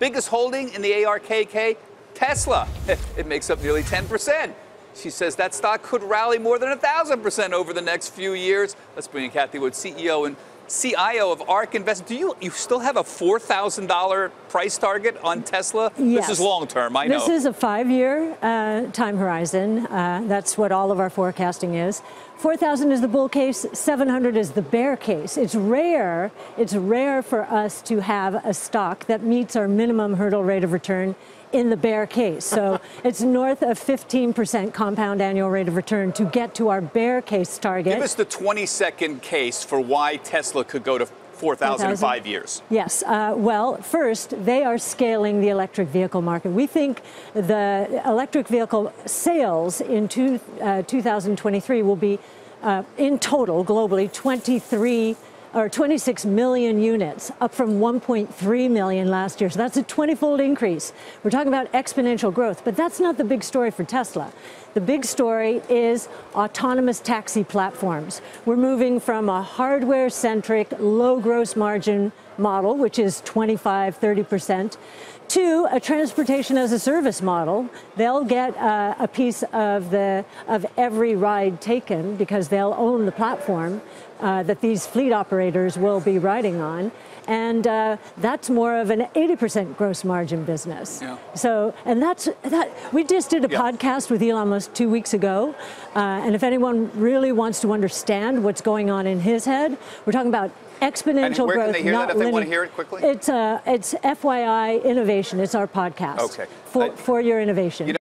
Biggest holding in the ARKK, Tesla. It makes up nearly 10%. She says that stock could rally more than 1,000% over the next few years. Let's bring in Cathie Wood, CEO and CIO of ARK Investment. Do you you still have a $4,000 price target on Tesla? Yes. This is long term, I know. This is a five-year uh, time horizon. Uh, that's what all of our forecasting is. 4,000 is the bull case, 700 is the bear case. It's rare, it's rare for us to have a stock that meets our minimum hurdle rate of return in the bear case. So it's north of 15% compound annual rate of return to get to our bear case target. Give us the 20 second case for why Tesla could go to 4,000 in five years. Yes. Uh, well, first, they are scaling the electric vehicle market. We think the electric vehicle sales in two, uh, 2023 will be, uh, in total, globally, 23 or 26 million units, up from 1.3 million last year. So that's a 20-fold increase. We're talking about exponential growth, but that's not the big story for Tesla. The big story is autonomous taxi platforms. We're moving from a hardware-centric, low gross margin model, which is 25, 30 percent, to a transportation as a service model. They'll get uh, a piece of the of every ride taken because they'll own the platform uh, that these fleet operators will be riding on. And uh, that's more of an 80% gross margin business. Yeah. So, and that's that. We just did a Yeah. podcast with Elon Musk two weeks ago, uh, and if anyone really wants to understand what's going on in his head, we're talking about exponential And where can growth. they hear that not if they wanna linear. hear it quickly? It's uh, it's FYI Innovation. It's our podcast. Okay. For I- for your innovation. You know,